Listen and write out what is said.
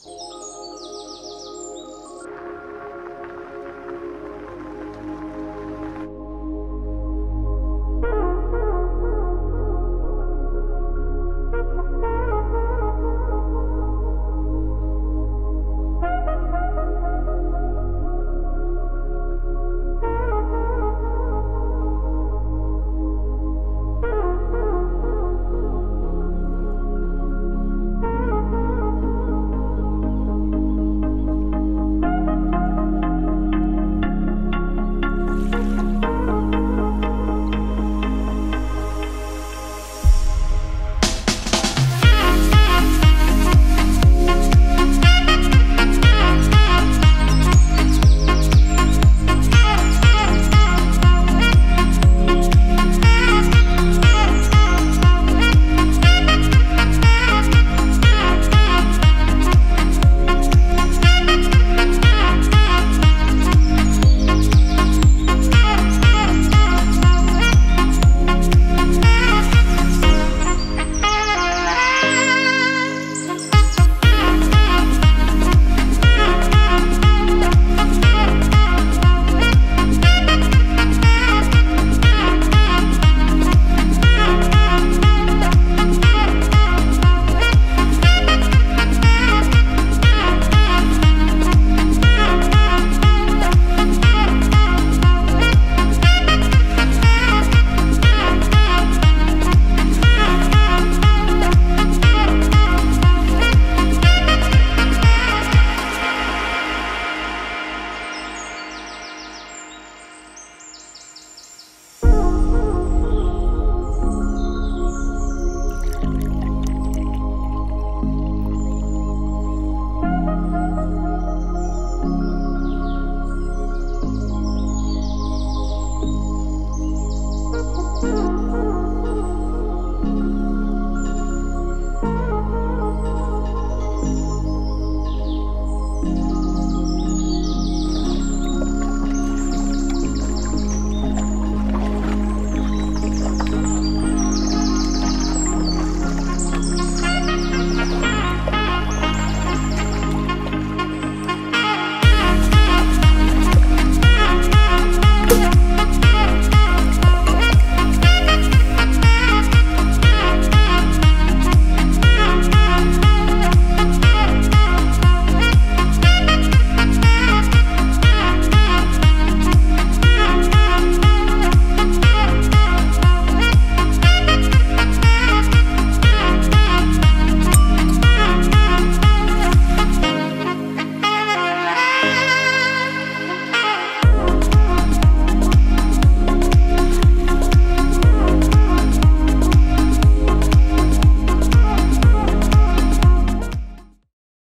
Música